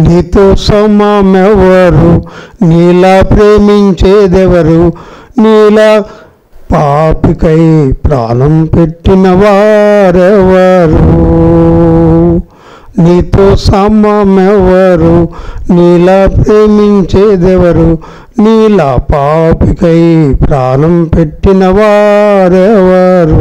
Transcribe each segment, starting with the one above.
నీతో సమమెవరు నీలా ప్రేమించేదెవరు? నీలా పాపికై ప్రాణం పెట్టిన వారెవరు? నీతో సమమెవరు నీలా ప్రేమించేదెవరు? నీలా పాపికై ప్రాణం పెట్టిన వారెవరు?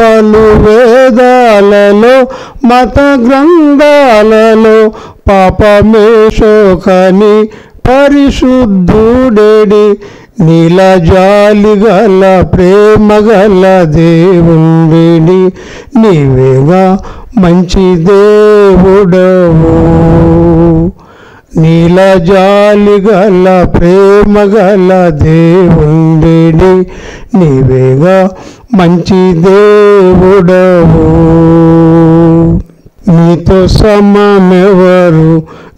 పలు వేదాలలో మత గ్రంథాలలో పాపమే శోకని పరిశుద్ధుడేడి. నీల జాలి గల ప్రేమ గల నీవేగా మంచి దేవుడవు. నీల జాలి గల ప్రేమ గల దేవుండిని నీవేగా మంచి దేవుడవు. నీతో సమమెవరు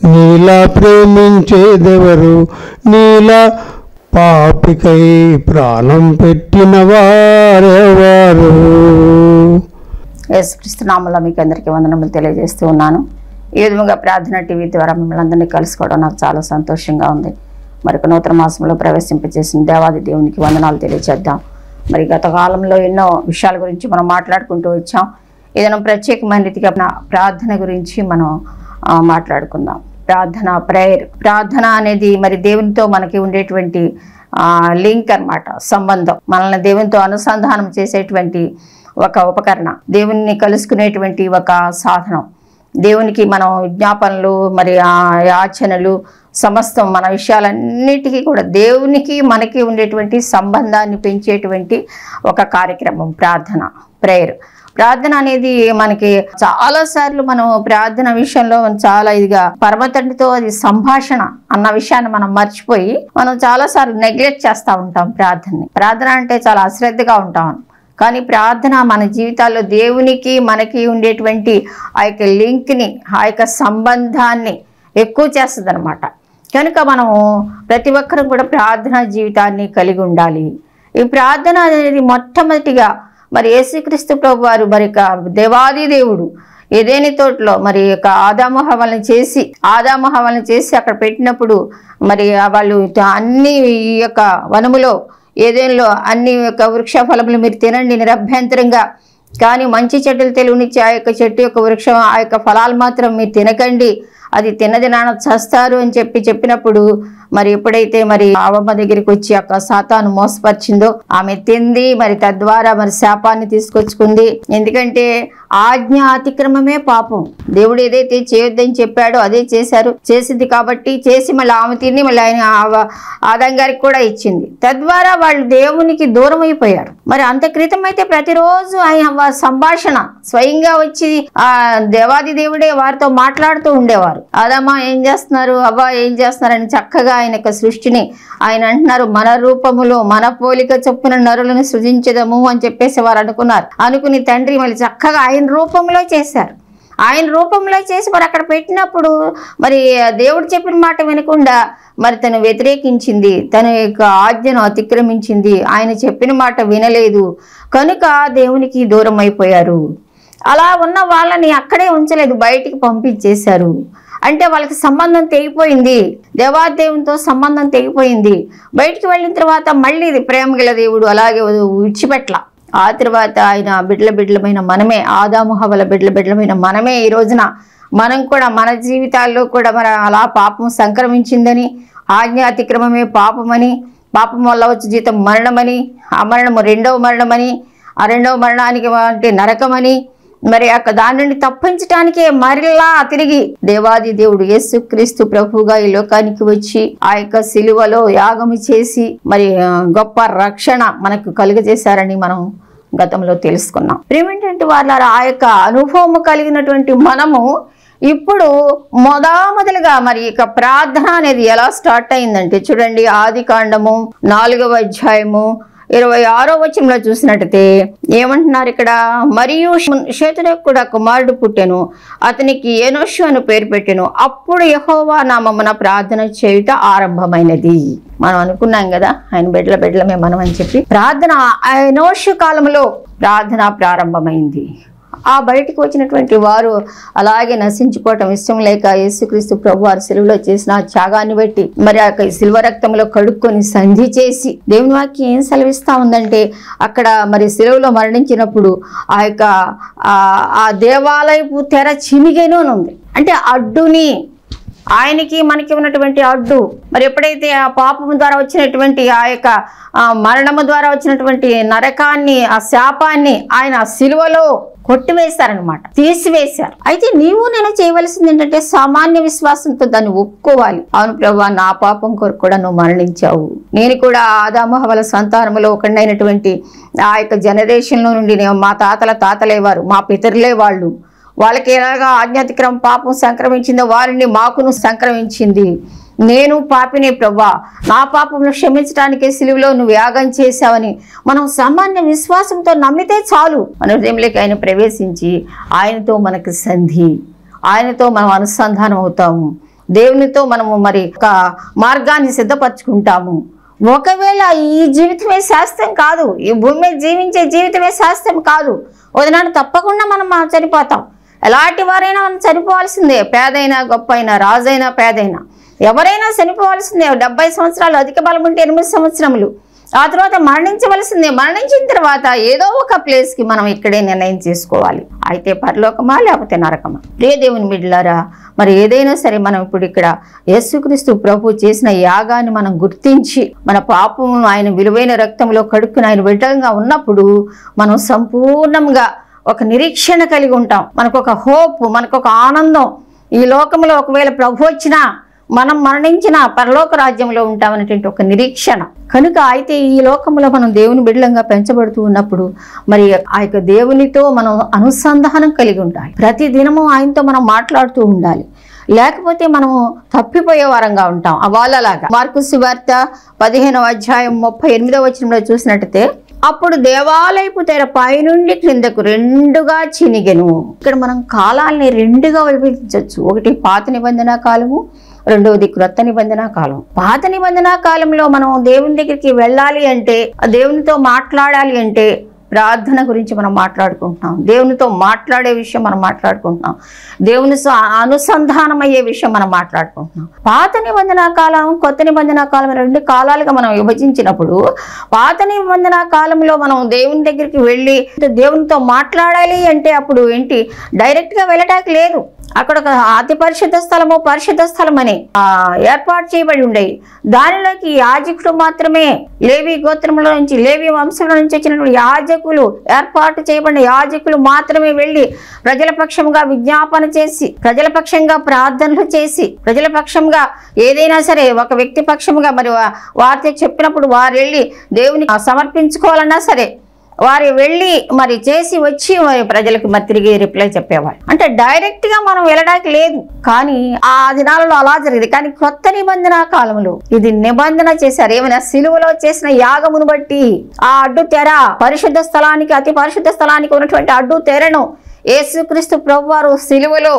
నీలా ప్రేమించేదెవరు? నీలా పాపికై ప్రాణం పెట్టిన వారెవరు? యేసుక్రీస్తు నామంలో మీకు అందరికీ వందనములు తెలియజేస్తూ ఉన్నాను. ఈ విధంగా ప్రార్థన టీవీ ద్వారా మిమ్మల్ని అందరినీ కలుసుకోవడం నాకు చాలా సంతోషంగా ఉంది. మరి ఒక నూతన మాసంలో ప్రవేశింపజేసిన దేవాది దేవునికి వందనాలు తెలియజేద్దాం. మరి గత కాలంలో ఎన్నో విషయాల గురించి మనం మాట్లాడుకుంటూ వచ్చాం. ఏదైనా ప్రత్యేకమైన రీతిగా ప్రార్థన గురించి మనం మాట్లాడుకుందాం. ప్రార్థన ప్రేయర్ ప్రార్థన అనేది మరి దేవునితో మనకి ఉండేటువంటి లింక్ అన్నమాట సంబంధం. మనల్ని దేవునితో అనుసంధానం చేసేటువంటి ఒక ఉపకరణ. దేవుణ్ణి కలుసుకునేటువంటి ఒక సాధనం. దేవునికి మనం విజ్ఞాపనలు మరి యాచనలు సమస్తం మన విషయాలన్నిటికీ కూడా దేవునికి మనకి ఉండేటువంటి సంబంధాన్ని పెంచేటువంటి ఒక కార్యక్రమం ప్రార్థన ప్రేయర్. ప్రార్థన అనేది మనకి చాలా సార్లు మనం ప్రార్థన విషయంలో చాలా ఇదిగా పరమతండ్రితో అది సంభాషణ అన్న విషయాన్ని మనం మర్చిపోయి మనం చాలా సార్లు నెగ్లెక్ట్ చేస్తూ ఉంటాం ప్రార్థనని. ప్రార్థన అంటే చాలా అశ్రద్ధగా ఉంటాం. కానీ ప్రార్థన మన జీవితాల్లో దేవునికి మనకి ఉండేటువంటి ఆ యొక్క లింక్ని ఆ యొక్క సంబంధాన్ని ఎక్కువ చేస్తుంది అనమాట కనుక మనము ప్రతి ఒక్కరం కూడా ప్రార్థనా జీవితాన్ని కలిగి ఉండాలి. ఈ ప్రార్థన అనేది మొట్టమొదటిగా మరి యేసుక్రీస్తు ప్రభు వారు మరి దేవాది దేవుడు ఏదేని తోటలో మరి యొక్క ఆదాము చేసి ఆదాము చేసి అక్కడ పెట్టినప్పుడు మరి వాళ్ళు అన్ని ఈ యొక్క వనములో ఏదేనిలో అన్ని యొక్క వృక్ష ఫలములు మీరు తినండి నిరభ్యంతరంగా. కానీ మంచి చెట్టులు తెలివినిచ్చి ఆ యొక్క చెట్టు యొక్క వృక్షం ఆ యొక్క ఫలాలు మాత్రం మీరు తినకండి. అది తిన్నదినాన చస్తారు అని చెప్పి చెప్పినప్పుడు మరి ఎప్పుడైతే మరి ఆవమ్మ దగ్గరికి వచ్చి అక్క సాతాను మోసపరిచిందో ఆమె తింది మరి తద్వారా మరి శాపాన్ని తీసుకొచ్చుకుంది. ఎందుకంటే ఆజ్ఞ అతిక్రమమే పాపం. దేవుడు ఏదైతే చేయొద్దని చెప్పాడో అదే చేశారు. చేసింది కాబట్టి చేసి మళ్ళీ ఆమె తిని మళ్ళీ ఆయన ఆదాం గారికి కూడా ఇచ్చింది. తద్వారా వాళ్ళు దేవునికి దూరం అయిపోయారు. మరి అంత క్రితం అయితే ప్రతిరోజు ఆయన సంభాషణ. స్వయంగా వచ్చి ఆ దేవాది దేవుడే వారితో మాట్లాడుతూ ఉండేవారు. అదమ్మా ఏం చేస్తున్నారు? అబ్బా ఏం చేస్తున్నారని చక్కగా ఆయన యొక్క సృష్టిని ఆయన అంటున్నారు. మన రూపములో మన పోలిక చొప్పున నరులను సృజించదము అని చెప్పేసి వారు అనుకున్నారు. అనుకుని తండ్రి మళ్ళీ చక్కగా ఆయన రూపంలో చేశారు. ఆయన రూపంలో చేసి మరి అక్కడ పెట్టినప్పుడు మరి దేవుడు చెప్పిన మాట వినకుండా మరి తను వ్యతిరేకించింది. తన యొక్క ఆజ్ఞను అతిక్రమించింది. ఆయన చెప్పిన మాట వినలేదు. కనుక దేవునికి దూరం అయిపోయారు అలా ఉన్న వాళ్ళని అక్కడే ఉంచలేదు. బయటికి పంపించేశారు. అంటే వాళ్ళకి సంబంధం తెగిపోయింది. దేవాదేవునితో సంబంధం తెగిపోయింది. బయటికి వెళ్ళిన తర్వాత మళ్ళీ ఇది ప్రేమగల దేవుడు అలాగే విడిచిపెట్ల. ఆ తర్వాత ఆయన బిడ్డల బిడ్డలమైన మనమే ఆదాముహవల బిడ్డల బిడ్డలమైన మనమే ఈ రోజున. మనం కూడా మన జీవితాల్లో కూడా మన అలా పాపం సంక్రమించిందని ఆజ్ఞ అతిక్రమమే పాపమని పాపం వల్ల వచ్చే జీతం మరణమని ఆ మరణము రెండవ మరణమని ఆ రెండవ మరణానికి అంటే నరకమని మరి అక్క దాని నుండి తప్పించటానికే మరలా తిరిగి దేవాది దేవుడు యేసు క్రీస్తు ఈ లోకానికి వచ్చి ఆ యొక్క సిలువలో యాగము చేసి మరి గొప్ప రక్షణ మనకు కలుగజేశారని మనం గతంలో తెలుసుకున్నాం. ఏమిటంటే వాళ్ళ ఆ యొక్క అనుభవము కలిగినటువంటి మనము ఇప్పుడు మొదలుగా మరి ఇక ప్రార్థన అనేది ఎలా స్టార్ట్ అయిందంటే చూడండి ఆది కాండము నాలుగవ అధ్యాయము ఇరవై ఆరో వచనంలో చూసినట్టయితే ఏమంటున్నారు ఇక్కడ? మరియు శేతనకు కూడా కుమారుడు పుట్టెను అతనికి ఏనోషు అని పేరు పెట్టెను. అప్పుడు యహోవా నామమున ప్రార్థన చేయుట ఆరంభమైనది. మనం అనుకున్నాం కదా ఆయన బిడ్డల బిడ్డలమే మనం అని చెప్పి. ప్రార్థన ఎనోషు కాలంలో ప్రార్థన ప్రారంభమైంది. ఆ బయటికి వచ్చినటువంటి వారు అలాగే నశించుకోవటం ఇష్టం లేక యేసుక్రీస్తు ప్రభు వారు సిలువలో చేసిన త్యాగాన్ని బట్టి మరి ఆ శిల్వ సిల్వ రక్తంలో కడుక్కొని సంధి చేసి దేవుని వాక్యం ఏం సెలవిస్తా ఉందంటే అక్కడ మరి సెలవులో మరణించినప్పుడు ఆ యొక్క ఆ- దేవాలయపు తెర చినిగేను అని ఉంది. అంటే అడ్డుని ఆయనకి మనకి ఉన్నటువంటి అడ్డు మరి ఎప్పుడైతే ఆ పాపము ద్వారా వచ్చినటువంటి ఆ యొక్క మరణము ద్వారా వచ్చినటువంటి నరకాన్ని ఆ శాపాన్ని ఆయన ఆ సిలువలో కొట్టివేశారనమాట తీసివేశారు. అయితే నీవు నేను చేయవలసింది ఏంటంటే సామాన్య విశ్వాసంతో దాన్ని ఒప్పుకోవాలి. అవును ప్రభా నా పాపం కొరకు కూడా నువ్వు మరణించావు. నేను కూడా ఆదాము హవల సంతానములో ఒకడైనటువంటి ఆ యొక్క జనరేషన్లో నుండి నేను మా తాతల తాతలేవారు మా పితరులే వాళ్ళు. వాళ్ళకి ఎలాగా ఆజ్ఞాతిక్రమం పాపం సంక్రమించిందో వారిని మాకును సంక్రమించింది. నేను పాపినే ప్రవ్వా. నా పాపమును క్షమించడానికి సిలువలో నువ్వు యాగం చేశావని మనం సామాన్య విశ్వాసంతో నమ్మితే చాలు. మన హృదయంలోకి ఆయన ప్రవేశించి ఆయనతో మనకు సంధి ఆయనతో మనం అనుసంధానం అవుతాము. దేవునితో మనము మరి ఒక మార్గాన్ని సిద్ధపరచుకుంటాము. ఒకవేళ ఈ జీవితమే శాస్త్రం కాదు ఈ భూమి మీద జీవించే జీవితమే శాస్త్రం కాదు వదినాడు తప్పకుండా మనం మనం చనిపోతాం. ఎలాంటి వారైనా మనం చనిపోవాల్సిందే. పేదైనా గొప్ప అయినా రాజైనా పేదైనా. ఎవరైనా చనిపోవాల్సిందే. డెబ్బై సంవత్సరాలు అధిక బలం ఉంటే ఎనిమిది సంవత్సరములు. ఆ తర్వాత మరణించవలసిందే. మరణించిన తర్వాత ఏదో ఒక ప్లేస్కి మనం ఇక్కడే నిర్ణయం చేసుకోవాలి. అయితే పరలోకమా లేకపోతే నరకమా? ప్రియ దేవుని మిడ్లారా మరి ఏదైనా సరే మనం ఇప్పుడు ఇక్కడ యేసుక్రీస్తు ప్రభు చేసిన యాగాన్ని మనం గుర్తించి మన పాపము ఆయన విలువైన రక్తంలో కడుక్కుని ఆయన బిడ్డలుగా ఉన్నప్పుడు మనం సంపూర్ణంగా ఒక నిరీక్షణ కలిగి ఉంటాం. మనకు ఒక హోప్ మనకు ఒక ఆనందం. ఈ లోకంలో ఒకవేళ ప్రభు వచ్చినా మనం మరణించిన పరలోక రాజ్యంలో ఉంటామనేటువంటి ఒక నిరీక్షణ. కనుక అయితే ఈ లోకంలో మనం దేవుని బిడ్డలంగా పెంచబడుతూ ఉన్నప్పుడు మరి ఆ యొక్క దేవునితో మనం అనుసంధానం కలిగి ఉండాలి. ప్రతి దినము ఆయనతో మనం మాట్లాడుతూ ఉండాలి. లేకపోతే మనము తప్పిపోయే వారంగా ఉంటాం. అవాలలాగా మార్కు శివార్త పదిహేనవ అధ్యాయం ముప్పై ఎనిమిదవ వచనంలో చూసినట్టయితే అప్పుడు దేవాలయపు తెర పైనుండి క్రిందకు రెండుగా చినిగెను. ఇక్కడ మనం కాలాల్ని రెండుగా విభజించవచ్చు. ఒకటి పాత నిబంధన కాలము రెండవది క్రొత్త నిబంధన కాలం. పాత నిబంధన కాలంలో మనం దేవుని దగ్గరికి వెళ్ళాలి అంటే దేవునితో మాట్లాడాలి అంటే ప్రార్థన గురించి మనం మాట్లాడుకుంటున్నాం. దేవునితో మాట్లాడే విషయం మనం మాట్లాడుకుంటున్నాం. దేవుని అనుసంధానం అయ్యే విషయం మనం మాట్లాడుకుంటున్నాం. పాత నిబంధన కాలం కొత్త నిబంధన కాలం రెండు కాలాలుగా మనం విభజించినప్పుడు పాత నిబంధన కాలంలో మనం దేవుని దగ్గరికి వెళ్ళి దేవునితో మాట్లాడాలి అంటే అప్పుడు ఏంటి? డైరెక్ట్గా వెళ్ళటానికి లేదు. అక్కడ ఒక అతి పరిశుద్ధ స్థలము పరిశుద్ధ స్థలం అని ఆ, ఏర్పాటు చేయబడి ఉండేవి దానిలోకి యాజకుడు మాత్రమే లేవి గోత్రముల నుంచి లేవి వంశంలో నుంచి వచ్చినటువంటి యాజకులు ఏర్పాటు చేయబడిన యాజకులు మాత్రమే వెళ్ళి ప్రజల పక్షంగా విజ్ఞాపన చేసి ప్రజల పక్షంగా ప్రార్థనలు చేసి ప్రజల పక్షంగా ఏదైనా సరే ఒక వ్యక్తి పక్షంగా మరి వార్త వారితో చెప్పినప్పుడు వారు వెళ్ళి దేవుని సమర్పించుకోవాలన్నా సరే వారు వెళ్ళి మరి చేసి వచ్చి మరి ప్రజలకు మరి తిరిగి రిప్లై చెప్పేవాళ్ళు అంటే డైరెక్ట్గా మనం వెళ్ళడానికి లేదు. కానీ ఆ దినాలలో అలా జరిగింది. కానీ కొత్త నిబంధన కాలంలో ఇది నిబంధన చేశారు. ఏమైనా సిలువలో చేసిన యాగమును బట్టి ఆ అడ్డు తెర పరిశుద్ధ స్థలానికి అతి పరిశుద్ధ స్థలానికి ఉన్నటువంటి అడ్డు తెరను యేసుక్రీస్తు ప్రభు వారు సిలువలో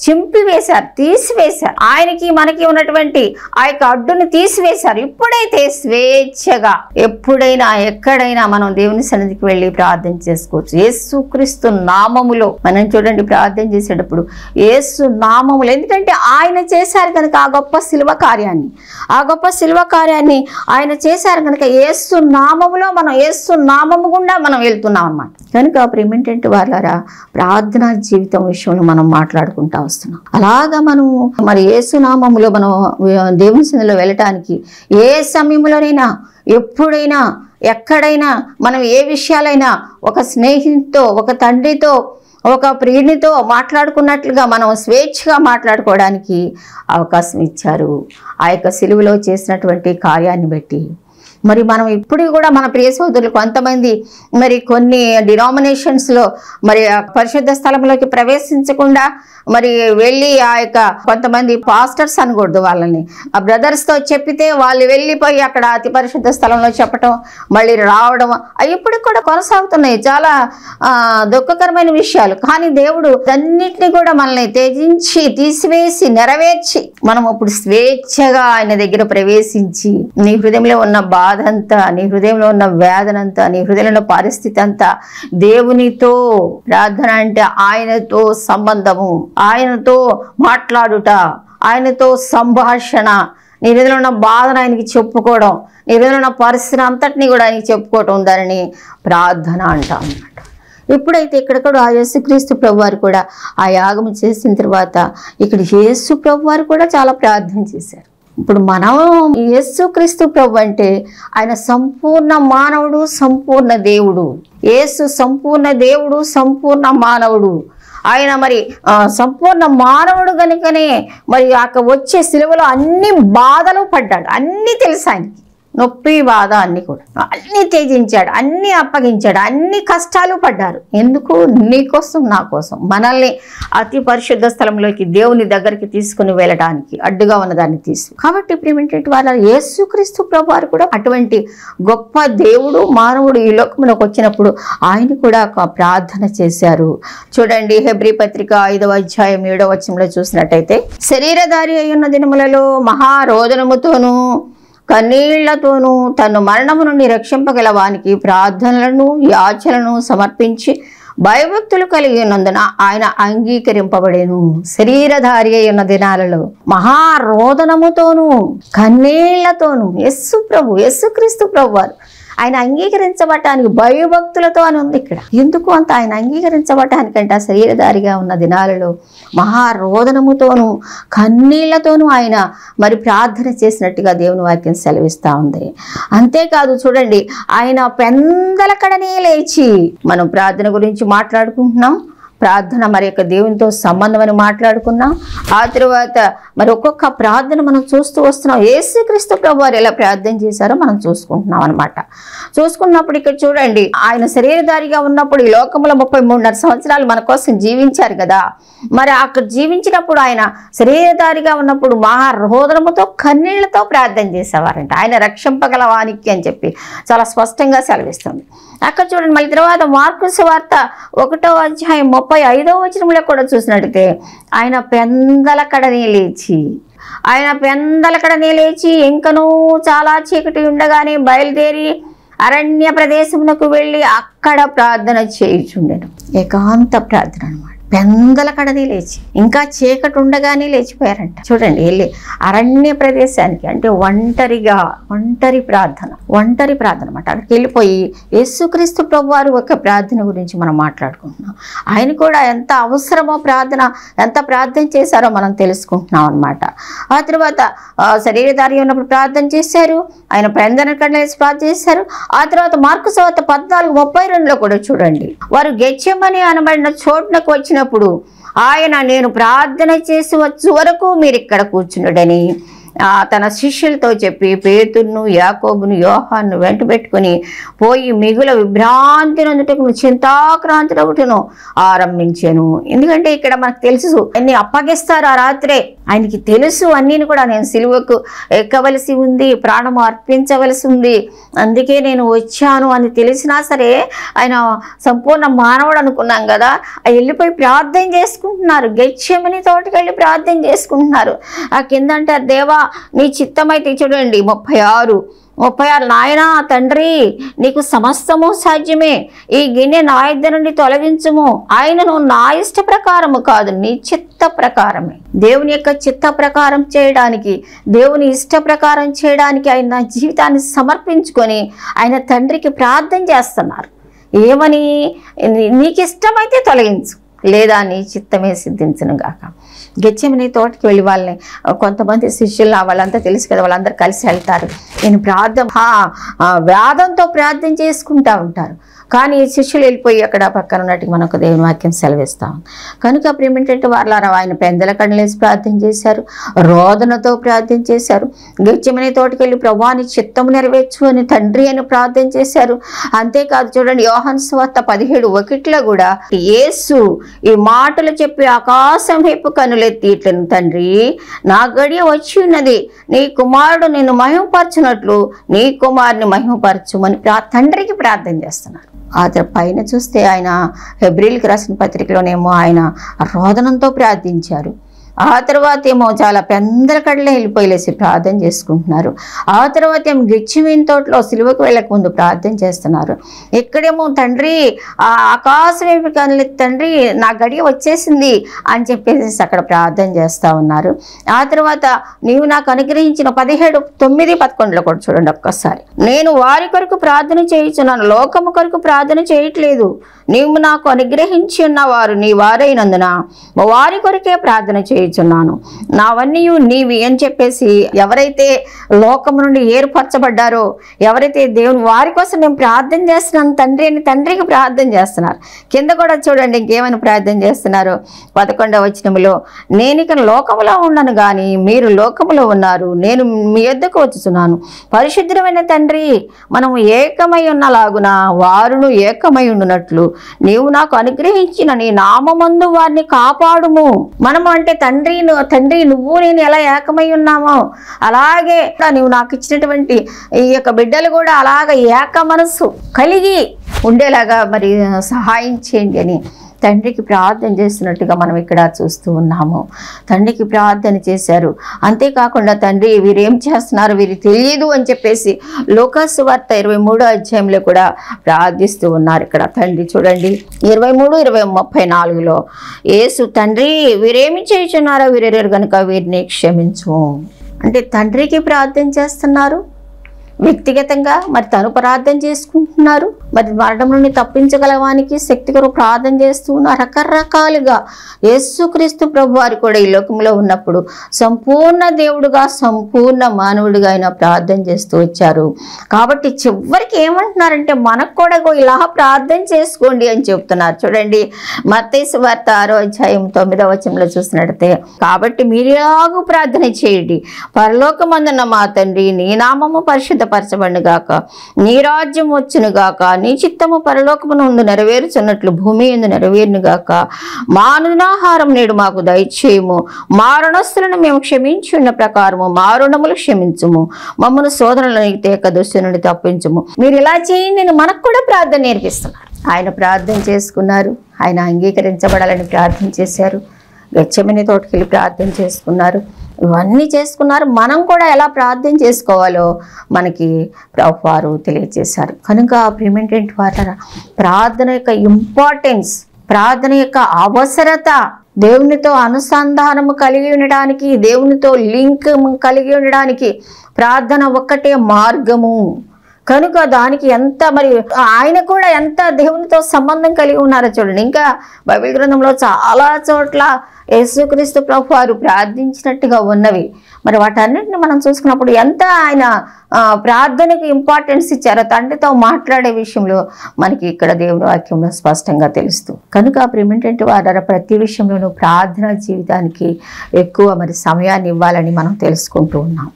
చింపివేశారు తీసివేశారు. ఆయనకి మనకి ఉన్నటువంటి ఆ యొక్క అడ్డుని తీసివేశారు. ఇప్పుడైతే స్వేచ్ఛగా ఎప్పుడైనా ఎక్కడైనా మనం దేవుని సన్నిధికి వెళ్ళి ప్రార్థన చేసుకోవచ్చు. యేసుక్రీస్తు నామములో మనం చూడండి ప్రార్థన చేసేటప్పుడు యేసు నామములు ఎందుకంటే ఆయన చేశారు కనుక ఆ గొప్ప శిల్వ కార్యాన్ని. ఆ గొప్ప శిల్వ కార్యాన్ని ఆయన చేశారు కనుక యేసు నామములో మనం యేసు నామము గుండా మనం వెళ్తున్నాం అన్నమాట. కనుక ప్రేమేంటంటే వాళ్ళరా ప్రార్థనా జీవితం విషయంలో మనం మాట్లాడుకుంటాం. వస్తున్నాం. అలాగా మనం మరి ఏసునామంలో మనం దేవుని సన్నిధిలో వెళ్ళటానికి ఏ సమయంలోనైనా ఎప్పుడైనా ఎక్కడైనా మనం ఏ విషయాలైనా ఒక స్నేహితుతో ఒక తండ్రితో ఒక ప్రియునితో మాట్లాడుకున్నట్లుగా మనం స్వేచ్ఛగా మాట్లాడుకోవడానికి అవకాశం ఇచ్చారు. ఆ యొక్క సిలువలో చేసినటువంటి కార్యాన్ని బట్టి. మరి మనం ఇప్పుడు కూడా మన ప్రియ సోదరులు కొంతమంది మరి కొన్ని డినామినేషన్స్లో మరి ఆ పరిశుద్ధ స్థలంలోకి ప్రవేశించకుండా మరి వెళ్ళి ఆ యొక్క కొంతమంది పాస్టర్స్ అనకూడదు వాళ్ళని. ఆ బ్రదర్స్తో చెప్పితే వాళ్ళు వెళ్ళిపోయి అక్కడ అతి పరిశుద్ధ స్థలంలో చెప్పటం మళ్ళీ రావడం అవి ఇప్పటికి కూడా కొనసాగుతున్నాయి. చాలా దుఃఖకరమైన విషయాలు. కానీ దేవుడు అన్నిటిని కూడా మనల్ని త్యజించి తీసివేసి నెరవేర్చి మనం ఇప్పుడు స్వేచ్ఛగా ఆయన దగ్గర ప్రవేశించి నీ హృదయంలో ఉన్న బాధ బాధంతా నీ హృదయంలో ఉన్న వేదనంతా నీ హృదయంలో ఉన్న పరిస్థితి అంతా దేవునితో ప్రార్థన అంటే ఆయనతో సంబంధము. ఆయనతో మాట్లాడుట ఆయనతో సంభాషణ. నీ హృదయంలో ఉన్న బాధను ఆయనకి చెప్పుకోవడం నీ హృదయంలో ఉన్న పరిస్థితి అంతటినీ కూడా ఆయనకి చెప్పుకోవటం దానిని ప్రార్థన అంటాం అన్నమాట. ఎప్పుడైతే ఇక్కడ కూడా ఆ యేసుక్రీస్తు ప్రభు వారు కూడా ఆ యాగం చేసిన తర్వాత ఇక్కడ యేసు ప్రభు వారు కూడా చాలా ప్రార్థన చేశారు. ఇప్పుడు మనం యేసుక్రీస్తు ప్రభు అంటే ఆయన సంపూర్ణ మానవుడు సంపూర్ణ దేవుడు. యేసు సంపూర్ణ దేవుడు సంపూర్ణ మానవుడు. ఆయన మరి సంపూర్ణ మానవుడు కనుకనే మరి అక్కడ వచ్చే సిలువలో అన్ని బాధలు పడ్డాడు. అన్నీ తెలుసు ఆయనకి. నొప్పి బాధ అన్ని కూడా. అన్ని త్యజించాడు అన్ని అప్పగించాడు అన్ని కష్టాలు పడ్డారు. ఎందుకు? నీకోసం నా కోసం. మనల్ని అతి పరిశుద్ధ స్థలంలోకి దేవుని దగ్గరికి తీసుకుని వెళ్ళడానికి అడ్డుగా ఉన్నదాన్ని తీసు. కాబట్టి ప్రేమేంటంటే వాళ్ళ యేసుక్రీస్తు ప్రభు వారు కూడా అటువంటి గొప్ప దేవుడు మానవుడు ఈ లోకంలోకి వచ్చినప్పుడు ఆయన కూడా ఒక ప్రార్థన చేశారు. చూడండి హెబ్రి పత్రిక ఐదవ అధ్యాయం ఏడవ వచనంలో చూసినట్టయితే శరీరధారి అయి ఉన్న దినములలో మహారోదనముతోనూ కన్నీళ్ళతోనూ తను మరణము నుండి రక్షింపగల వానికి ప్రార్థనలను యాచలను సమర్పించి భయభక్తులు కలిగి ఉన్నందున ఆయన అంగీకరింపబడేను. శరీరధారి అయి ఉన్న దినాలలో మహారోదనముతోనూ కన్నీళ్ళతోనూ యస్సు ప్రభు యస్సుక్రీస్తు ప్రభు వారు ఆయన అంగీకరించబడటానికి భయభక్తులతో అని ఉంది ఇక్కడ. ఎందుకు అంత ఆయన అంగీకరించబడటానికంటే ఆ శరీరధారిగా ఉన్న దినాలలో మహారోదనముతోనూ కన్నీళ్ళతోనూ ఆయన మరి ప్రార్థన చేసినట్టుగా దేవుని వాక్యం సెలవిస్తూ ఉంది. అంతేకాదు చూడండి ఆయన పెందలకడనే లేచి మనం ప్రార్థన గురించి మాట్లాడుకుంటున్నాం. ప్రార్థన మరి యొక్క దేవునితో సంబంధం అని మాట్లాడుకున్నాం. ఆ తర్వాత మరి ఒక్కొక్క ప్రార్థన మనం చూస్తూ వస్తున్నాం. యేసుక్రీస్తు ప్రభు వారు ఎలా ప్రార్థన చేశారో మనం చూసుకుంటున్నాం అనమాట చూసుకున్నప్పుడు ఇక్కడ చూడండి ఆయన శరీరధారిగా ఉన్నప్పుడు ఈ లోకంలో ముప్పై మూడున్నర సంవత్సరాలు మన కోసం జీవించారు కదా. మరి అక్కడ జీవించినప్పుడు ఆయన శరీరధారిగా ఉన్నప్పుడు మహారోదనముతో కన్నీళ్ళతో ప్రార్థన చేసేవారంట. ఆయన రక్షింపగల వానికి అని చెప్పి చాలా స్పష్టంగా సెలవిస్తుంది. అక్కడ చూడండి మళ్ళీ తర్వాత మార్కు వార్త ఒకటో అధ్యాయం ముప్పై ఐదో వచనంలో కూడా చూసినట్టయితే ఆయన పెందల కడనే లేచి ఆయన పెందల కడనే లేచి ఇంకనూ చాలా చీకటి ఉండగానే బయలుదేరి అరణ్య ప్రదేశమునకు వెళ్ళి అక్కడ ప్రార్థన చేయుచుండెను. ఏకాంత ప్రార్థన అనమాట పెందల కడది లేచి. ఇంకా చీకటి ఉండగానే లేచిపోయారంట. చూడండి వెళ్ళి అరణ్య ప్రదేశానికి అంటే ఒంటరిగా ఒంటరి ప్రార్థన ఒంటరి ప్రార్థన అనమాట అక్కడికి వెళ్ళిపోయి యేసుక్రీస్తు ప్రభు వారు ఒక ప్రార్థన గురించి మనం మాట్లాడుకుంటున్నాం. ఆయన కూడా ఎంత అవసరమో ప్రార్థన ఎంత ప్రార్థన చేశారో మనం తెలుసుకుంటున్నాం అనమాట ఆ తర్వాత ఆ, శరీరధారి ఉన్నప్పుడు ప్రార్థన చేశారు. ఆయన పెందన కడలేసి ప్రార్థన చేశారు. ఆ తర్వాత మార్కు సవత పద్నాలుగు ముప్పై రెండులో కూడా చూడండి. వారు గెచ్చమని అనబడిన చోటునకు వచ్చినప్పుడు ఆయన నేను ప్రార్థన చేసి వచ్చే వరకు మీరు ఇక్కడ కూర్చున్నాడని తన శిష్యులతో చెప్పి పేతుర్ను యాకోబును యోహాను వెంట పెట్టుకుని పోయి మిగుల విభ్రాంతి చింతాక్రాంతి ఒకటిను ఆరంభించాను. ఎందుకంటే ఇక్కడ మనకు తెలుసు అన్ని అప్పగిస్తారు ఆ రాత్రే. ఆయనకి తెలుసు అన్నీని కూడా నేను సిలువకు ఎక్కవలసి ఉంది ప్రాణము అర్పించవలసి ఉంది. అందుకే నేను వచ్చాను అని తెలిసినా సరే ఆయన సంపూర్ణ మానవుడు అనుకున్నాం కదా. ఆ వెళ్ళిపోయి ప్రార్థన చేసుకుంటున్నారు. గెచ్చమని తోటకి వెళ్ళి ప్రార్థన చేసుకుంటున్నారు. ఆ కింద దేవా నీ చిత్తమైతే చూడండి ముప్పై ఆరు ముప్పై ఆరు నాయనా తండ్రి నీకు సమస్తము సాధ్యమే. ఈ గిన్నె నా ఇద్దరు నుండి తొలగించుము. ఆయనను నా ఇష్ట ప్రకారము కాదు నీ చిత్త ప్రకారమే. దేవుని యొక్క చిత్త ప్రకారం చేయడానికి దేవుని ఇష్ట ప్రకారం చేయడానికి ఆయన నా జీవితాన్ని సమర్పించుకొని ఆయన తండ్రికి ప్రార్థన చేస్తున్నారు. ఏమని? నీకు ఇష్టమైతే తొలగించు లేదా నీ చిత్తమే సిద్ధించను గాక గెచ్చమని తోటకి వెళ్ళి వాళ్ళని కొంతమంది శిష్యులు వాళ్ళంతా తెలుసు కదా వాళ్ళందరూ కలిసి వెళ్తారు. నేను ప్రార్థన ఆ, వేదంతో ప్రార్థన చేసుకుంటా ఉంటారు. కానీ శిష్యులు వెళ్ళిపోయి అక్కడ పక్కన ఉన్నట్టు మనకు దేవుని వాక్యం సెలవిస్తాం కనుక అప్పుడు ఏమిటంటే వాళ్ళ ఆయన పెందల కళ్ళేసి ప్రార్థన చేశారు రోదనతో ప్రార్థన చేశారు గెచ్చమని తోటకి వెళ్ళి ప్రభాని చిత్తము నెరవేర్చు అని తండ్రి అని ప్రార్థన చేశారు. అంతేకాదు చూడండి యోహన్ స్వార్త పదిహేడు ఒకటిలో కూడా యేసు ఈ మాటలు చెప్పి ఆకాశం వైపు కనులెత్తి ఇట్లను తండ్రి నా గడియ వచ్చి ఉన్నది నీ కుమారుడు నిన్ను మహిమపరచునట్లు నీ కుమారుని మహిమపరచుమని ప్రా తండ్రికి ప్రార్థన చేస్తున్నారు. ఆ పైన చూస్తే ఆయన హెబ్రిల్కి రాసిన పత్రికలోనేమో ఆయన రోదనంతో ప్రార్థించారు. ఆ తర్వాత ఏమో చాలా పెందరకడలే వెళ్ళిపోయేసి ప్రార్థన చేసుకుంటున్నారు. ఆ తర్వాత ఏమో గిచ్చిమీన్ తోటలో సిలువకు వెళ్ళక ముందు ప్రార్థన చేస్తున్నారు. ఇక్కడేమో తండ్రి ఆకాశమేమి ఆకాశం వైపు తండ్రి నా గడియ వచ్చేసింది అని చెప్పేసి అక్కడ ప్రార్థన చేస్తూ ఉన్నారు. ఆ తర్వాత నీవు నాకు అనుగ్రహించిన పదిహేడు తొమ్మిది పదకొండులో కూడా చూడండి ఒక్కసారి. నేను వారి కొరకు ప్రార్థన చేయించున్నాను లోకము కొరకు ప్రార్థన చేయట్లేదు. నీవు నాకు అనుగ్రహించి ఉన్నవారు నీ వారైనందున వారి కొరకే ప్రార్థన చేయుచున్నాను. నావన్నీ నీవి అని చెప్పేసి ఎవరైతే లోకం నుండి ఏర్పరచబడ్డారో ఎవరైతే దేవుని వారి కోసం నేను ప్రార్థన చేస్తున్నాను తండ్రి అని తండ్రికి ప్రార్థన చేస్తున్నారు. కింద కూడా చూడండి ఇంకేమని ప్రార్థన చేస్తున్నారు. పదకొండవ వచనములో నేను ఇక లోకములో ఉండను కానీ మీరు లోకములో ఉన్నారు. నేను మీ యొద్దకు వచ్చుచున్నాను. పరిశుద్ధమైన తండ్రి మనము ఏకమై ఉన్నలాగున వారును ఏకమై ఉండునట్లు నీవు నాకు అనుగ్రహించిన నీ నామందు వారిని కాపాడుము. మనము అంటే తండ్రి తండ్రి నువ్వు నేను ఎలా ఏకమై ఉన్నామో అలాగే నువ్వు నాకు ఇచ్చినటువంటి ఈ యొక్క బిడ్డలు కూడా అలాగ ఏక మనస్సు కలిగి ఉండేలాగా మరి సహాయం చేయండి అని తండ్రికి ప్రార్థన చేస్తున్నట్టుగా మనం ఇక్కడ చూస్తూ ఉన్నాము. తండ్రికి ప్రార్థన చేశారు. అంతేకాకుండా తండ్రి వీరేం చేస్తున్నారు వీరికి తెలియదు అని చెప్పేసి లోకాసు వార్త ఇరవై మూడో అధ్యాయంలో కూడా ప్రార్థిస్తూ ఉన్నారు ఇక్కడ. తండ్రి చూడండి ఇరవై మూడు ఇరవై ముప్పై నాలుగులో ఏసు తండ్రి వీరేమి చేస్తున్నారో వీరెరు కనుక వీరిని క్షమించు అంటే తండ్రికి ప్రార్థన చేస్తున్నారు? వ్యక్తిగతంగా మరి తను ప్రార్థన చేసుకుంటున్నారు. మరి మరణం నుండి తప్పించగలవానికి శక్తి కొరకు ప్రార్థన చేస్తూ ఉన్నారు. రకరకాలుగా యేసుక్రీస్తు ప్రభు వారు కూడా ఈ లోకంలో ఉన్నప్పుడు సంపూర్ణ దేవుడుగా సంపూర్ణ మానవుడిగా ఆయన ప్రార్థన చేస్తూ వచ్చారు. కాబట్టి చివరికి ఏమంటున్నారంటే మనకు కూడా ఇలా ప్రార్థన చేసుకోండి అని చెప్తున్నారు. చూడండి మత్తేసు వార్త ఆరో అధ్యాయం తొమ్మిదవ వచనంలో చూసినట్టయితే కాబట్టి మీరేలాగూ ప్రార్థన చేయండి. పరలోకమందున్న మా తండ్రి నీ నామము పరిశుద్ధ గాక నీ రాజ్యం వచ్చును గాక నీ చిత్తము నెరవేరుచున్నట్లు భూమి ఎందు నెరవేరును గాక నేడు మాకు దయచేయము. మా రుణస్తులను మేము క్షమించి ఉన్న ప్రకారము మా రుణములు క్షమించుము. మమ్మను శోధనలకు తేక దృష్టి నుండి తప్పించుము. మీరు ఇలా చేయండి అని మనకు కూడా ప్రార్థన నేర్పిస్తున్నాను ఆయన ప్రార్థన చేసుకున్నారు. ఆయన అంగీకరించబడాలని ప్రార్థన చేశారు. గచ్చమని తోటకెళ్ళి ప్రార్థన చేసుకున్నారు. ఇవన్నీ చేసుకున్నారు. మనం కూడా ఎలా ప్రార్థన చేసుకోవాలో మనకి ప్రభు వారు తెలియజేశారు. కనుక ప్రిమెంటెంట్ వారు ప్రార్థన యొక్క ఇంపార్టెన్స్ ప్రార్థన యొక్క అవసరత దేవునితో అనుసంధానము కలిగి ఉండడానికి దేవునితో లింక్ కలిగి ఉండడానికి ప్రార్థన ఒక్కటే మార్గము. కనుక దానికి ఎంత మరి ఆయన కూడా ఎంత దేవునితో సంబంధం కలిగి ఉన్నారో చూడండి. ఇంకా బైబిల్ గ్రంథంలో చాలా చోట్ల యేసుక్రీస్తు ప్రభు వారు ప్రార్థించినట్టుగా ఉన్నవి. మరి వాటన్నిటిని మనం చూసుకున్నప్పుడు ఎంత ఆయన ప్రార్థనకు ఇంపార్టెన్స్ ఇచ్చారో తండ్రితో మాట్లాడే విషయంలో మనకి ఇక్కడ దేవుడి వాక్యంలో స్పష్టంగా తెలుస్తూ. కనుక ప్రిమిటెంట్ వారు ప్రతి విషయంలోనూ ప్రార్థన జీవితానికి ఎక్కువ మరి సమయాన్ని ఇవ్వాలని మనం తెలుసుకుంటూ ఉన్నాం.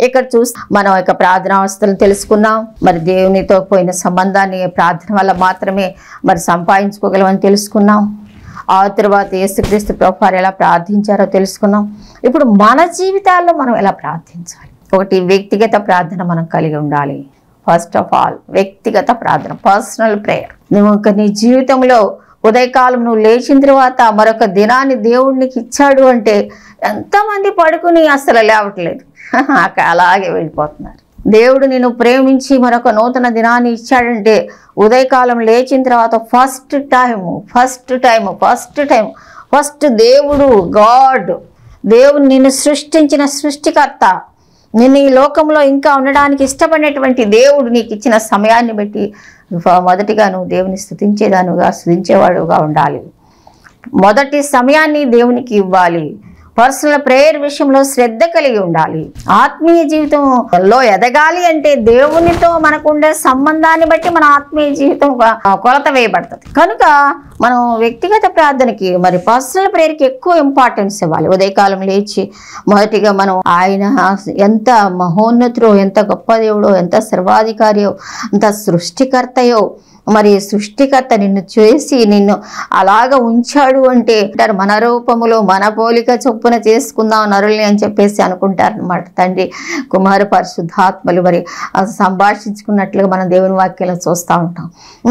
ఇక్కడ చూసి మనం యొక్క ప్రార్థనా అవస్థలు తెలుసుకున్నాం. మరి దేవునితో పోయిన సంబంధాన్ని ప్రార్థన వల్ల మాత్రమే మరి సంపాదించుకోగలమని తెలుసుకున్నాం. ఆ తర్వాత యేసుక్రీస్తు ప్రభువారు ఎలా ప్రార్థించారో తెలుసుకున్నాం. ఇప్పుడు మన జీవితాల్లో మనం ఎలా ప్రార్థించాలి? ఒకటి వ్యక్తిగత ప్రార్థన మనం కలిగి ఉండాలి. ఫస్ట్ ఆఫ్ ఆల్ వ్యక్తిగత ప్రార్థన పర్సనల్ ప్రేయర్ నువ్వు నీ జీవితంలో ఉదయకాలం నువ్వు లేచిన తర్వాత మరొక దినాన్ని దేవుడికి ఇచ్చాడు అంటే ఎంతమంది పడుకుని అసలు లేవట్లేదు. అలాగే వెళ్ళిపోతున్నారు. దేవుడు నిన్ను ప్రేమించి మరొక నూతన దినాన్ని ఇచ్చాడంటే ఉదయకాలం లేచిన తర్వాత first time first time first time first దేవుడు గాడ్ దేవుడు నిన్ను సృష్టించిన సృష్టికర్త. నిన్ను ఈ లోకంలో ఇంకా ఉండడానికి ఇష్టపడినటువంటి దేవుడు నీకు ఇచ్చిన సమయాన్ని బట్టి మొదటిగా నువ్వు దేవుని స్థుతించేదానుగా స్థుతించేవాడుగా ఉండాలి. మొదటి సమయాన్ని దేవునికి ఇవ్వాలి. పర్సనల్ ప్రేయర్ విషయంలో శ్రద్ధ కలిగి ఉండాలి. ఆత్మీయ జీవితంలో ఎదగాలి అంటే దేవునితో మనకు ఉండే సంబంధాన్ని బట్టి మన ఆత్మీయ జీవితం కొలత వేయబడుతుంది. కనుక మనం వ్యక్తిగత ప్రార్థనకి మరి పర్సనల్ ప్రేయర్కి ఎక్కువ ఇంపార్టెన్స్ ఇవ్వాలి. ఉదయకాలం లేచి మొదటిగా మనం ఆయన ఎంత మహోన్నతుడో ఎంత గొప్ప దేవుడో ఎంత సర్వాధికారియో ఎంత సృష్టికర్తయో మరి సృష్టికర్త నిన్ను చేసి నిన్ను అలాగ ఉంచాడు అంటే అంటారు మన రూపములో మన పోలిక చొప్పున చేసుకుందాం నరుల్ని అని చెప్పేసి అనుకుంటారు అనమాట తండ్రి కుమార పరిశుద్ధాత్మలు మరి ఆ సంభాషించుకున్నట్లుగా మనం దేవుని వాక్యాలను చూస్తూ ఉంటాం.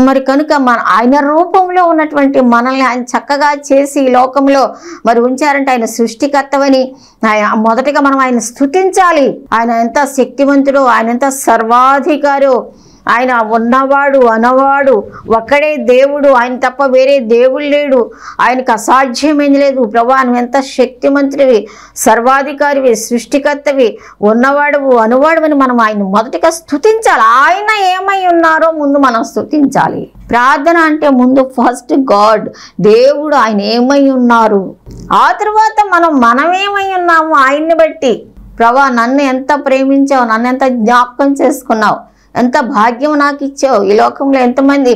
మరి కనుక మన ఆయన రూపంలో ఉన్నటువంటి మనల్ని ఆయన చక్కగా చేసి ఈ లోకంలో మరి ఉంచారంటే ఆయన సృష్టికర్తవని ఆయన మొదటగా మనం ఆయన స్థుతించాలి ఆయన ఎంత శక్తివంతుడో ఆయన ఎంత సర్వాధికారో ఆయన ఉన్నవాడు అనవాడు ఒక్కడే దేవుడు ఆయన తప్ప వేరే దేవుడు లేడు. ఆయనకు అసాధ్యమేం లేదు. ప్రభా నువ్వు ఎంత శక్తిమంతుడివి సర్వాధికారివి సృష్టికర్తవి ఉన్నవాడువు అనువాడువని మనం ఆయన మొదటిగా స్థుతించాలి ఆయన ఏమై ఉన్నారో ముందు మనం స్థుతించాలి ప్రార్థన అంటే ముందు ఫస్ట్ గాడ్ దేవుడు ఆయన ఏమై ఉన్నారు. ఆ తర్వాత మనం మనమేమై ఉన్నాము ఆయన్ని బట్టి. ప్రభా నన్ను ఎంత ప్రేమించావు నన్ను ఎంత జ్ఞాపకం చేసుకున్నావు ఎంత భాగ్యం నాకు ఇచ్చావు. ఈ లోకంలో ఎంతమంది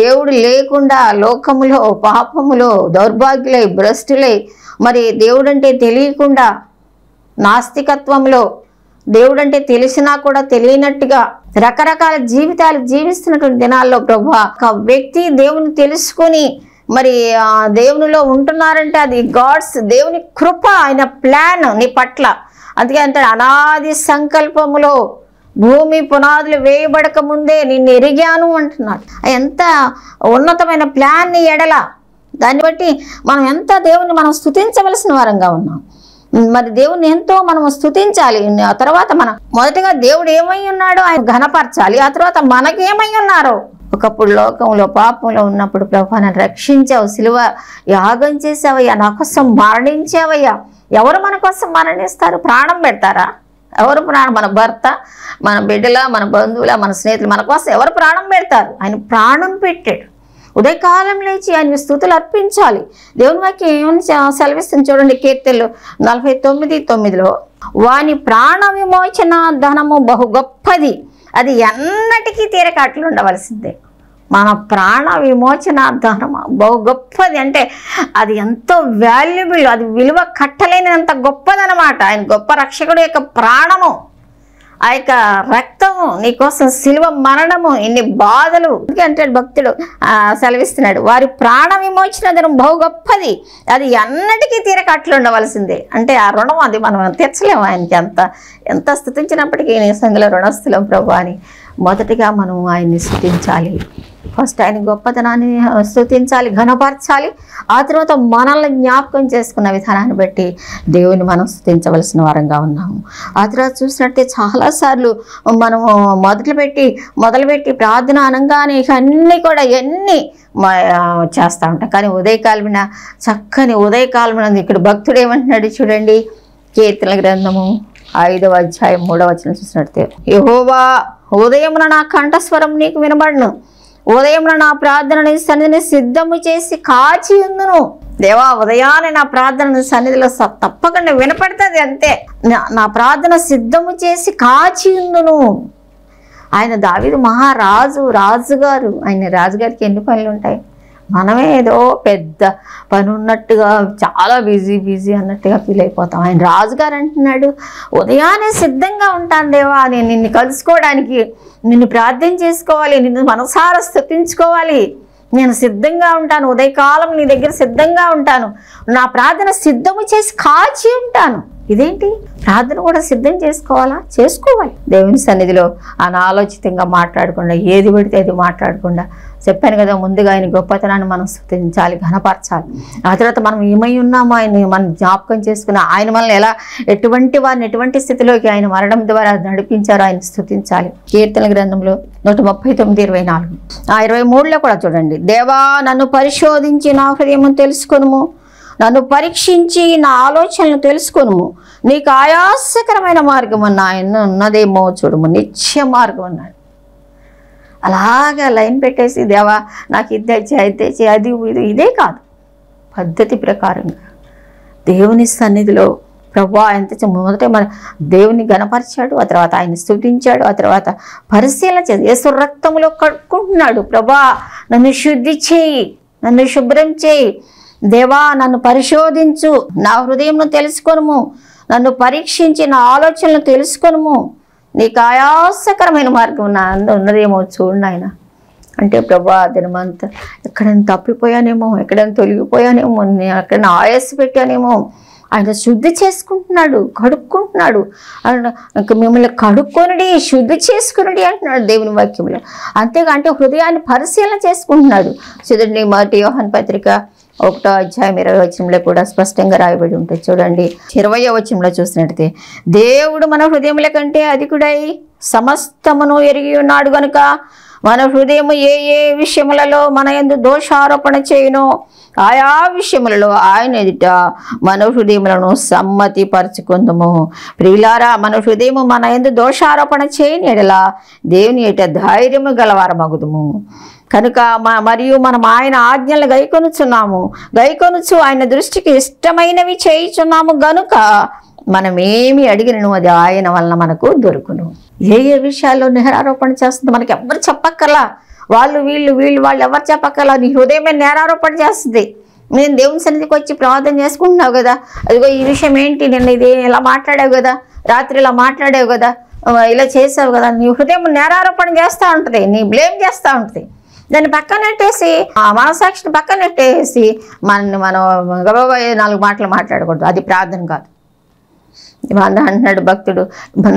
దేవుడు లేకుండా లోకములో పాపములో దౌర్భాగ్యులై భ్రష్టులై మరి దేవుడంటే తెలియకుండా నాస్తికత్వంలో దేవుడంటే తెలిసినా కూడా తెలియనట్టుగా రకరకాల జీవితాలు జీవిస్తున్నటువంటి దినాల్లో ప్రభు ఒక వ్యక్తి దేవుని తెలుసుకొని మరి దేవునిలో ఉంటున్నారంటే అది గాడ్స్ దేవుని కృప ఆయన ప్లాన్ నీ పట్ల. అందుకే అంటే అనాది సంకల్పములో భూమి పునాదులు వేయబడక ముందే నిన్ను ఎరిగాను అంటున్నాడు. ఎంత ఉన్నతమైన ప్లాన్ని ఎడల. దాన్ని బట్టి మనం ఎంత దేవుని మనం స్థుతించవలసిన వారంగా ఉన్నాం. మరి దేవుని ఎంతో మనం స్థుతించాలి ఆ తర్వాత మనం మొదటగా దేవుడు ఏమై ఉన్నాడో ఆయన ఘనపరచాలి. ఆ తర్వాత మనకేమై ఉన్నారో. ఒకప్పుడు లోకంలో పాపంలో ఉన్నప్పుడు ప్రభా నన్ను రక్షించావు సిలువ యాగం చేసావయ్యా నా కోసం మరణించావయ్యా. ఎవరు మన కోసం మరణిస్తారు? ప్రాణం పెడతారా? ఎవరు ప్రాణం? మన భర్త మన బిడ్డల మన బంధువుల మన స్నేహితులు మన కోసం ఎవరు ప్రాణం పెడతారు? ఆయన ప్రాణం పెట్టాడు. ఉదయకాలం లేచి ఆయన స్థుతులు అర్పించాలి. దేవుని వాక్యం ఏమని సెలవిస్తుంది చూడండి కీర్తనలు నలభై తొమ్మిది తొమ్మిదిలో. వాని ప్రాణ విమోచన ధనము బహు గొప్పది. అది ఎన్నటికీ తీరక అట్లు ఉండవలసిందే మన ప్రాణ విమోచన ధనం బహు గొప్పది. అంటే అది ఎంతో వాల్యుబుల్ అది విలువ కట్టలేనంత గొప్పదనమాట. ఆయన గొప్ప రక్షకుడు యొక్క ప్రాణము ఆ యొక్క రక్తము నీకోసం శిలువ మరణము ఇన్ని బాధలు. అంటాడు భక్తుడు సెలవిస్తున్నాడు వారి ప్రాణ విమోచన ధనం బహు గొప్పది. అది ఎన్నటికీ తీరక అట్లు ఉండవలసిందే. అంటే ఆ రుణం అది మనం తీర్చలేము ఆయనకి ఎంత ఎంత స్థుతించినప్పటికీ నీ సంఘలో రుణస్థులం ప్రభు అని. మొదటిగా మనం ఆయన్ని స్థుతించాలి ఫస్ట్ ఆయన గొప్పతనాన్ని స్థుతించాలి ఘనపరచాలి. ఆ తర్వాత మనల్ని జ్ఞాపకం చేసుకున్న విధానాన్ని బట్టి దేవుని మనం స్థుతించవలసిన వారంగా ఉన్నాము. ఆ తర్వాత చూసినట్టే చాలాసార్లు మనము మొదలుపెట్టి మొదలుపెట్టి ప్రార్థన అనగానే అన్నీ కూడా ఎన్ని చేస్తూ ఉంటాం. కానీ ఉదయకాలమిన చక్కని ఉదయకాలమిన ఇక్కడ భక్తుడు ఏమంటున్నాడు చూడండి కీర్తన గ్రంథము ఐదవ అధ్యాయం మూడవ వచనం చూసినట్టే యహోవా ఉదయమున నా కంఠస్వరం నీకు వినబడను. ఉదయమున నా ప్రార్థన సన్నిధిని సిద్ధము చేసి కాచి ఉందును. దేవా ఉదయాన్నే నా ప్రార్థన సన్నిధిలో తప్పకుండా వినపడుతుంది అంతే. నా- నా ప్రార్థన సిద్ధము చేసి కాచి ఉందును. ఆయన దావిదు మహారాజు రాజుగారు. ఆయన రాజుగారికి ఎన్ని పనులు ఉంటాయి? మనమే ఏదో పెద్ద పని ఉన్నట్టుగా చాలా బిజీ బిజీ అన్నట్టుగా ఫీల్ అయిపోతాం. ఆయన రాజుగారు అంటున్నాడు ఉదయాన్నే సిద్ధంగా ఉంటాను దేవా నేను నిన్ను కలుసుకోవడానికి నిన్ను ప్రార్థన చేసుకోవాలి నిన్ను మనసారా స్థుతించుకోవాలి. నేను సిద్ధంగా ఉంటాను ఉదయకాలం నీ దగ్గర సిద్ధంగా ఉంటాను. నా ప్రార్థన సిద్ధము చేసి కాచి ఉంటాను. ఇదేంటి? ప్రార్థన కూడా సిద్ధం చేసుకోవాలా? చేసుకోవాలి. దేవుని సన్నిధిలో అనాలోచితంగా మాట్లాడకుండా ఏది పడితే అది మాట్లాడకుండా చెప్పాను కదా ముందుగా ఆయన గొప్పతనాన్ని మనం స్థుతించాలి ఘనపరచాలి. ఆ తర్వాత మనం ఏమై ఉన్నామో ఆయన మనం జ్ఞాపకం చేసుకుని ఆయన మనల్ని ఎలా ఎటువంటి వారిని ఎటువంటి స్థితిలోకి ఆయన మరణం ద్వారా నడిపించారో ఆయన స్థుతించాలి. కీర్తన గ్రంథంలో నూట ముప్పై తొమ్మిది ఇరవై నాలుగు. ఆ ఇరవై మూడులో కూడా చూడండి. దేవా నన్ను పరిశోధించి నా హృదయం తెలుసుకును నన్ను పరీక్షించి నా ఆలోచనలు తెలుసుకును నీకు ఆయాసకరమైన మార్గం అన్న ఆయన ఉన్నదేమో చూడము. నిత్య మార్గం అన్నాడు. అలాగా లైన్ పెట్టేసి దేవా నాకు ఇది తెచ్చి అది తెచ్చి అది ఇది ఇదే కాదు. పద్ధతి ప్రకారంగా దేవుని సన్నిధిలో ప్రభా ఎంత మొదట మన దేవుని గణపరిచాడు ఆ తర్వాత ఆయన స్థుతించాడు ఆ తర్వాత పరిశీలన చేసి యేసు రక్తంలో కడుక్కుంటున్నాడు. ప్రభా నన్ను శుద్ధి చేయి నన్ను శుభ్రం చేయి దేవా నన్ను పరిశోధించు. నా హృదయంను తెలుసుకొనుము. నన్ను పరీక్షించి నా ఆలోచనలు తెలుసుకొనుము. నీకు ఆయాసకరమైన మార్గం నా ఉన్నదేమో చూడు నాయన. అంటే ప్రభా దినమంతా ఎక్కడైనా తప్పిపోయానేమో ఎక్కడైనా తొలగిపోయానేమో నేను ఎక్కడైనా ఆయాస పెట్టానేమో. ఆయన శుద్ధి చేసుకుంటున్నాడు కడుక్కుంటున్నాడు. మిమ్మల్ని కడుక్కొనడి శుద్ధి చేసుకునడి అంటున్నాడు దేవుని వాక్యంలో. అంతేగా అంటే హృదయాన్ని పరిశీలన చేసుకుంటున్నాడు. చూడండి మొదటి యోహన్ పత్రిక ఒకటో అధ్యాయం ఇరవై వచనంలో కూడా స్పష్టంగా రాయబడి ఉంటుంది. చూడండి ఇరవయో వచనంలో చూసినట్టయితే దేవుడు మన హృదయముల కంటే అధికుడై సమస్తమును ఎరిగి ఉన్నాడు గనుక మన హృదయము ఏ ఏ విషయములలో మన ఎందు దోషారోపణ చేయనో ఆయా విషయములలో ఆయన ఎదుట మన హృదయములను సమ్మతిపరచుకుందము. ప్రియులారా మన హృదయము మన ఎందు దోషారోపణ చేయని ఎడలా దేవుని ఎట ధైర్యము గలవారమగుదుము. కనుక మ- మరియు మనం ఆయన ఆజ్ఞలు గైకొనుచున్నాము. గైకొనుచు ఆయన దృష్టికి ఇష్టమైనవి చేయుచున్నాము గనుక మనం ఏమి అడిగినను అది ఆయన వలన మనకు దొరుకును. ఏ ఏ విషయాల్లో నేరారోపణ చేస్తుంది మనకి ఎవరు చెప్పక్కర్లా. వాళ్ళు వీళ్ళు వీళ్ళు వాళ్ళు ఎవరు చెప్పక్కర్లా. నీ హృదయమే నేరారోపణ చేస్తుంది. నేను దేవుని సన్నిధికి వచ్చి ప్రార్థన చేసుకుంటున్నావు కదా. అదిగో ఈ విషయం ఏంటి? నేను ఇది ఇలా మాట్లాడావు కదా. రాత్రి ఇలా మాట్లాడావు కదా. ఇలా చేసావు కదా. నీ హృదయం నేరారోపణ చేస్తూ ఉంటుంది. నీ బ్లేమ్ చేస్తూ ఉంటుంది. దాన్ని పక్కనెట్టేసి ఆ మనసాక్షిని పక్కన నెట్టేసి మన మనం గబగబా నాలుగు మాటలు మాట్లాడకూడదు. అది ప్రార్థన కాదు. వాళ్ళ అంటున్నాడు భక్తుడు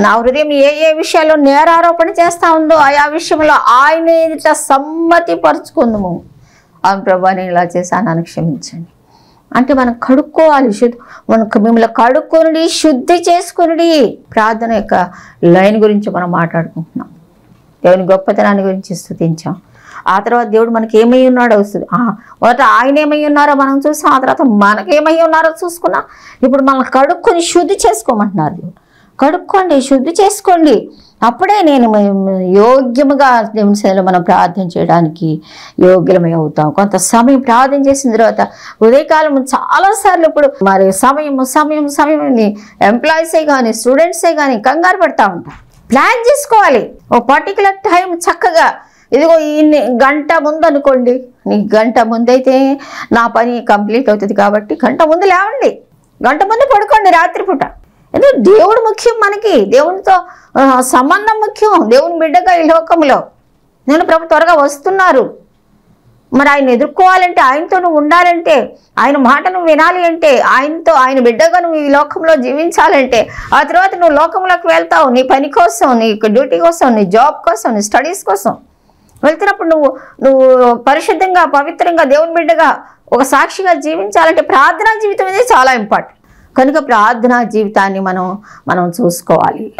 నా హృదయం ఏ ఏ విషయాల్లో నేరారోపణ చేస్తా ఉందో ఆయా విషయంలో ఆయన ఇట్లా సమ్మతి పరుచుకుందాము. అవును ప్రభా నేను ఇలా చేశాను అని క్షమించండి. అంటే మనం కడుక్కోవాలి శుద్ధి మనం మిమ్మల్ని కడుక్కొని శుద్ధి చేసుకుని ప్రార్థన యొక్క లైన్ గురించి మనం మాట్లాడుకుంటున్నాం. దేవుని గొప్పతనాన్ని గురించి స్థుతించాం ఆ తర్వాత దేవుడు మనకి ఏమై ఉన్నాడో వస్తుంది. మొదట ఆయన ఏమై ఉన్నారో మనం చూసాం ఆ తర్వాత మనకేమై ఉన్నారో చూసుకున్నాం ఇప్పుడు మనం కడుక్కొని శుద్ధి చేసుకోమంటున్నారు కడుక్కోండి శుద్ధి చేసుకోండి. అప్పుడే నేను యోగ్యముగా దేవుని సన్నిధిలో మనం ప్రార్థన చేయడానికి యోగ్యమై అవుతాం. కొంత సమయం ప్రార్థన చేసిన తర్వాత ఉదయకాలం చాలాసార్లు ఇప్పుడు మరి సమయం సమయం సమయం ఎంప్లాయీసే కానీ స్టూడెంట్సే కానీ కంగారు పడతా ఉంటాం. ప్లాన్ చేసుకోవాలి. ఓ పర్టికులర్ టైం చక్కగా ఇదిగో ఇన్ని గంట ముందు అనుకోండి నీ గంట ముందైతే నా పని కంప్లీట్ అవుతుంది కాబట్టి గంట ముందు లేవండి. గంట ముందు పడుకోండి రాత్రిపూట. ఏదో దేవుడు ముఖ్యం మనకి. దేవునితో సంబంధం ముఖ్యం. దేవుని బిడ్డగా ఈ లోకంలో. నేను ప్రభు త్వరగా వస్తున్నారు. మరి ఆయన ఎదుర్కోవాలంటే ఆయనతో నువ్వు ఉండాలంటే ఆయన మాట నువ్వు వినాలి అంటే ఆయనతో ఆయన బిడ్డగా నువ్వు ఈ లోకంలో జీవించాలంటే ఆ తర్వాత నువ్వు లోకంలోకి వెళ్తావు. నీ పని కోసం నీ డ్యూటీ కోసం నీ జాబ్ కోసం నీ స్టడీస్ కోసం. వెళ్తున్నప్పుడు నువ్వు నువ్వు పరిశుద్ధంగా పవిత్రంగా దేవుని బిడ్డగా ఒక సాక్షిగా జీవించాలంటే ప్రార్థనా జీవితం అనేది చాలా ఇంపార్టెంట్. కనుక ప్రార్థనా జీవితాన్ని మనం మనం చూసుకోవాలి.